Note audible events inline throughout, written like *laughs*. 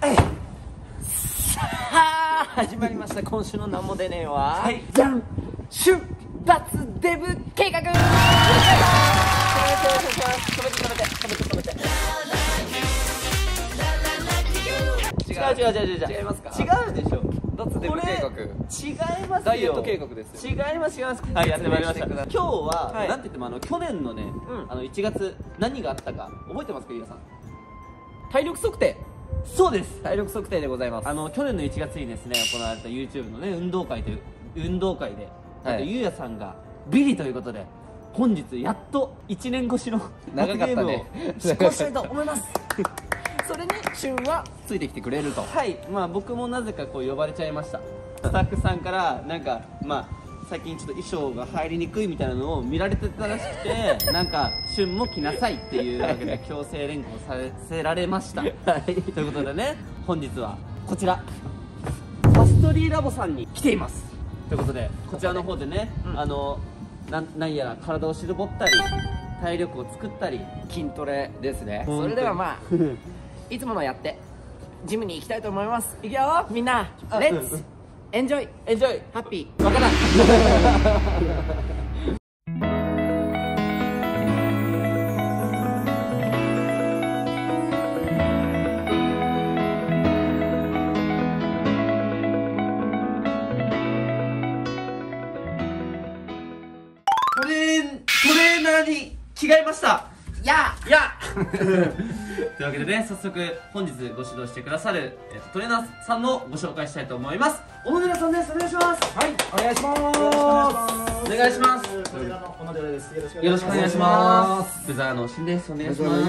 さあ始まりました。今週のなんも出ねえわ。はい。じゃん。出発デブ計画。よろしくお願いします止めて止めて止めて止めて違う違う違う違う。違いますか？違うでしょ。脱デブ計画。違いますよ。ダイエット計画ですよ。違います違いますはいやってまいりました。今日は、はい。なんて言ってもあの去年のね、うん。あの1月何があったか覚えてますかゆうやさん？体力測定そうです。体力測定でございます。あの去年の1月にですね行われた YouTube のね運動会という運動会で、はい。ゆうやさんがビリということで本日やっと1年越しの長かったね。罰ゲームを執行したいと思います。*laughs* それに旬はついてきてくれると。はい。まあ僕もなぜかこう呼ばれちゃいました。スタッフさんからなんかまあ最近ちょっと衣装が入りにくいみたいなのを見られてたらしくて *laughs* なんか旬も着なさいっていうわけで強制連行させられました、*laughs* ということでね本日はこちら。パストリーラボさんに来ています。ということでこちらの方でね、あのなんなんやら体を絞ったり体力を作ったり筋トレですね。それではまあいつものやってジムに行きたいと思います。いくよ。みんなあレッツ。うんエンジョイエンジョイハッピわからん。トレーントレーナーに着替えました。ーや。いや *laughs* というわけでね早速本日ご指導してくださる、えっとトレーナーさんのご紹介したいと思います。小野寺さんです。お願いします。はいお願いします。お願いします。こちらの小野寺です。よろしくよろしくお願いします。ブザーのしんです。お願いしま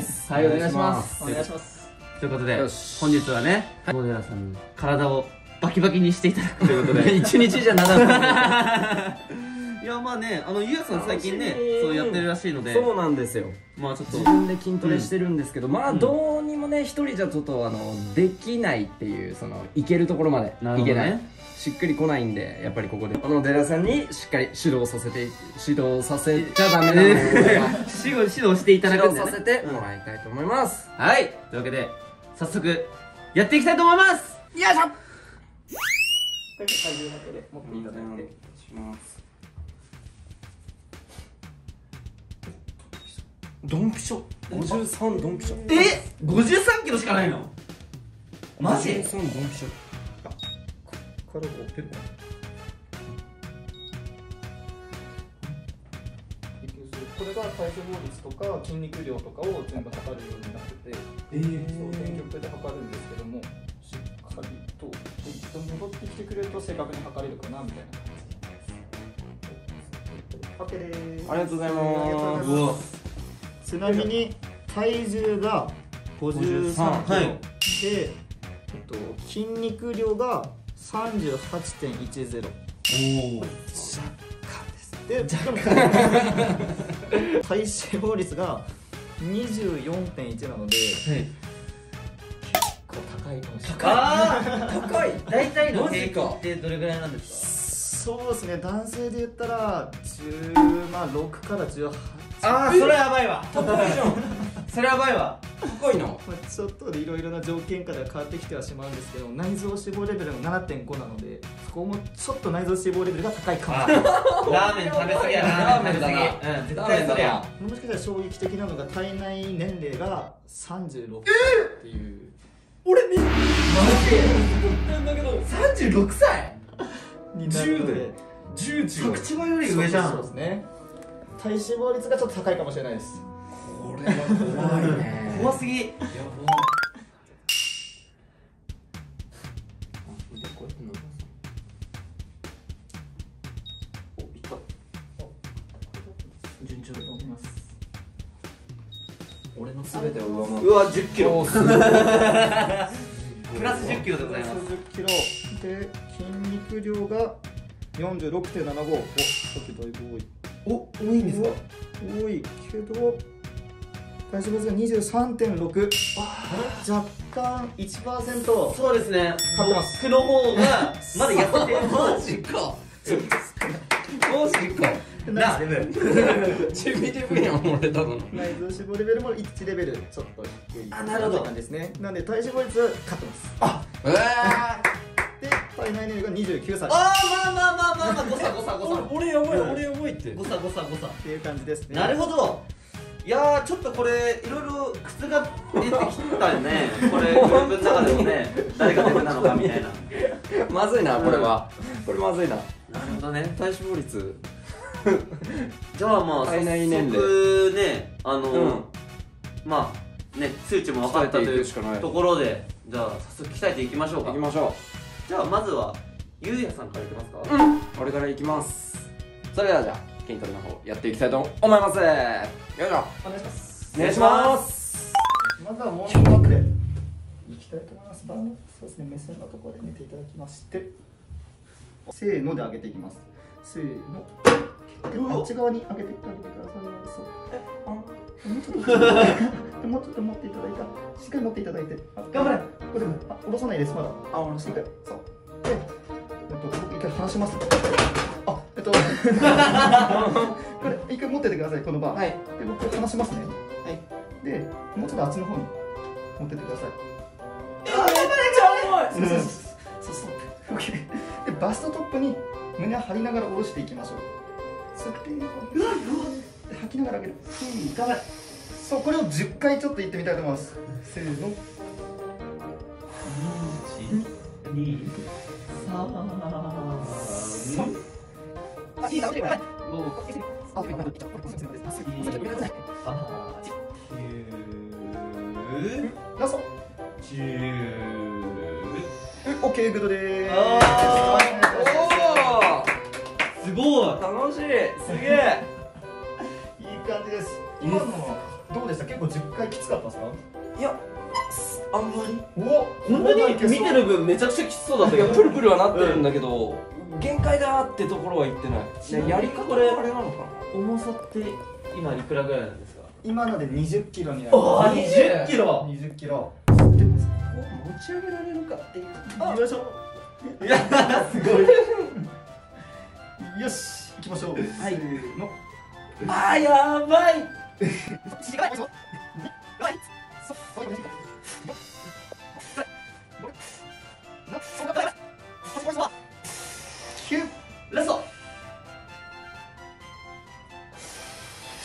す。はいお願いします。お願いします。ということで本日はね小野寺さんに体をバキバキにしていただくということで。*laughs* 一日じゃならないいやまあねあのゆうやさん最近ねそうやってるらしいので。そうなんですよ。まあちょっと。自分で筋トレしてるんですけど、まあうん。どうにもね一人じゃちょっとあのできないっていうそのいけるところまでいけない。しっくりこないんでやっぱりここで。この寺さんにしっかり指導させて指導させちゃダメなので。指導指導していただくん指導だよねさせてもらいたいと思います、はい。というわけで早速やっていきたいと思います。よいしょ。体重だけで持っていただいて。しますドンピシャ？53ドンピシャ。え？53キロしかないの？マジ？53ドンピシャ。軽くペッこれが体脂肪率とか筋肉量とかを全部測るようになってて、えそう電極で測るんですけども、しっかりと一度戻ってきてくれると正確に測れるかなみたいな感じ。です。OK です。ありがとうございますちなみに体重が53キロ。はい。で、えっと、筋肉量が38.10おおででも体脂肪率が24.1なのではい。こう高いかもしれない。ああ高い。大体の平均ってどれぐらいなんですそうですね。男性で言ったら10、まあ、6から18かああそれやばいわ。高いじゃん。*laughs* それやばいわ。高いな。まあちょっといろいろな条件下では変わってきてはしまうんですけど内臓脂肪レベルが7.5なのでそこもちょっと内臓脂肪レベルが高いかも *laughs* ラーメン食べ過ぎやな。ラーメンだな。食べ過ぎうん絶対それやもしかしたら衝撃的なのが体内年齢が36っていう俺みマジだけど36歳？になるので10作千葉より上じゃそうんですね体脂肪率がちょっと高いかもしれないです。これは怖いね。怖すぎ。おい。った順調だと思います俺の全てを上回うわ10キロ。*laughs* プラス10キロでございます。10キロ。で筋肉量が46.75おさっきだいぶ多いお多いんですか？多いけど体脂肪率が23.6若干1%そうですね。買ってます。僕の方が *laughs* まだ痩せてる。マジか。マジか。なレベル。ちびちびやん俺ただの内臓脂肪レベルも1レベルちょっと低いあなるほど。感じですね。なんで体脂肪率は勝ってますえで体内年齢が29歳。っああまあまあまあ俺やばい俺やばいって。誤差誤差誤差。ていう感じですね。なるほど。いやーちょっとこれいろいろ靴が出てきたよね。*laughs* これグループの中でもね誰がデブなのかみたいな。まずいなこれは。これまずいな。なるほどね。体脂肪率。*laughs* じゃあまあ早体内年齢。速ねあの、うん。まあね数値も分かったというところでじゃあ早速鍛えていきましょうか。行きましょじゃあまずはゆうやさんからいきますか、う俺から行きますそれではじゃあ筋トレの方やっていきたいと思います。よいしょ。お願いします。お願いします。まずはウォーミングアップで。いきたいと思います。バーのそうですね目線のところで寝ていただきまして。せーので上げていきます。せーの。であっち側に上げていってあげてください。そう。あもうちょっと。*laughs* もうちょっと持っていただいた。しっかり持っていただいて。あ頑張れ。これあ下ろさないです。まだ。あ下ろしていく。そう。でえっと僕一回離しますっとこれ一回持っててくださいこのバー。はい。で僕離しますね。はい。でもうちょっとあっちの方に持ってってください。重い。そうそうそうそう。OK でバストトップに胸張りながら下ろしていきましょう。吸ってで吐きながら上げる。うん。頑張れ。そうこれを10回ちょっと言ってみたいと思います。せーの。あいいなあ。ラストオッケーグッドでーすあおすごい。楽しい。すげえい。い。感じです今のどうでした結構10回きつかったですかい。やあんまりお本当に見てる分めちゃくちゃきつそうだったいやけど *laughs* プルプルはなってるんだけど、限界だってところは言ってない、ね、やり方これあれなのか重さって今いくらぐらいなんですか？今ので20キロになります。20キロ。20キロ。な持ち上げられるかっていう。よいしょ。いやすごい。よし行きましょう。はい。せーの。あーやばい。*laughs* キュ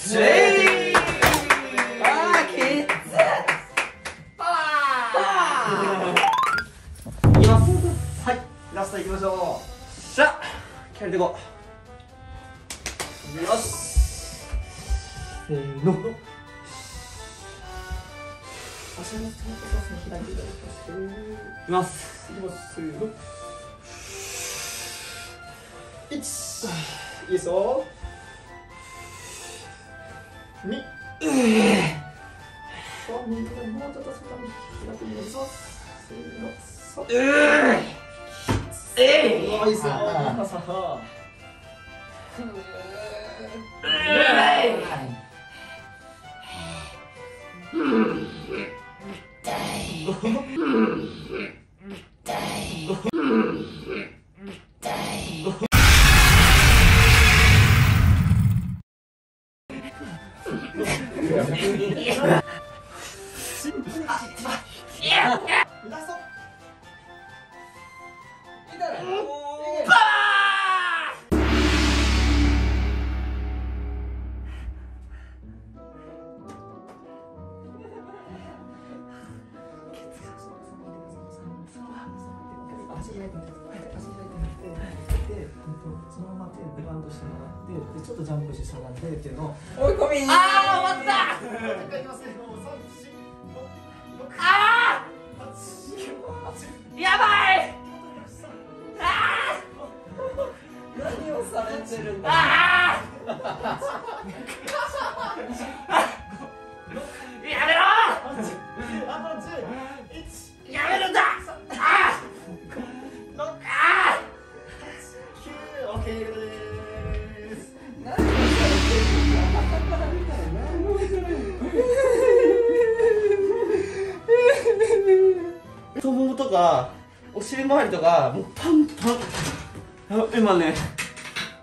シェイあーいきますはいラスト行きましょう。しゃキャリていこうよしせーの。足の爪とさすね開いていただきいきます。いきますせーの。いいですよ。2そう右手もうちょっと外に開いてみ。ますせー。のそうえい。おーいいっすよ高さラスト足開いて足開いてみてでそのまま手グラウンドしてもらってでちょっとジャンプしてしゃがんでっていうのを追い込みあー終わった *laughs* あ八ー！やばい！何をされてるんだ？*laughs* りとかもうパンパン。あ今ね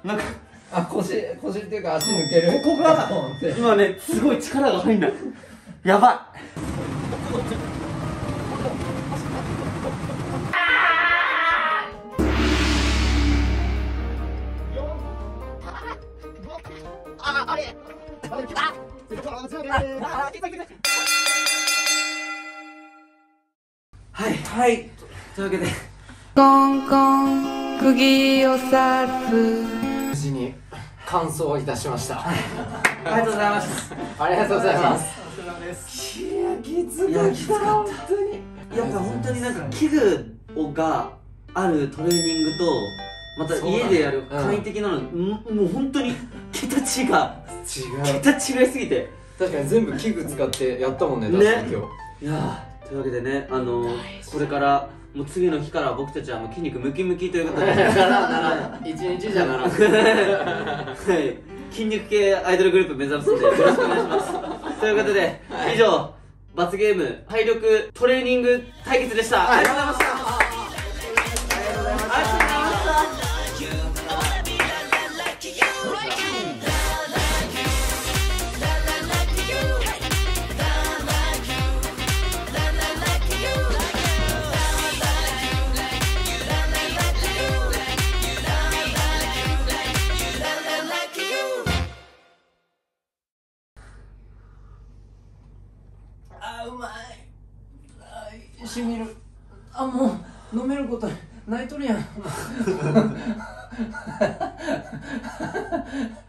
なんかあ腰腰っていうか足抜けるここが今ねすごい力が入んない。やばはいはい。というわけでコンコン釘を刺す。無事に完走いたしました。ありがとうございます。ありがとうございます。いやきつかった本当に。やっぱ本当になんか器具をがあるトレーニングとまた家でやる簡易的なの、んもう本当に桁違い違う。桁違いすぎて。確かに全部器具使ってやったもんねね。確かに今いやーというわけでねあのー、これからもう次の日から僕たちはもう筋肉ムキムキということで。日 *laughs* 一日じゃならん。はい。筋肉系アイドルグループ目指すんでよろしくお願いします。ということで、以上罰ゲーム体力トレーニング対決でした。ありがとうございましたこと泣いとるやん。*laughs*